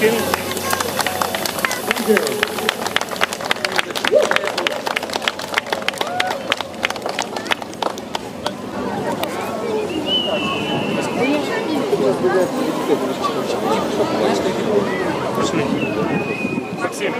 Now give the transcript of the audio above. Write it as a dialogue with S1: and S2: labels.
S1: Пушкін. Пішли. Максим.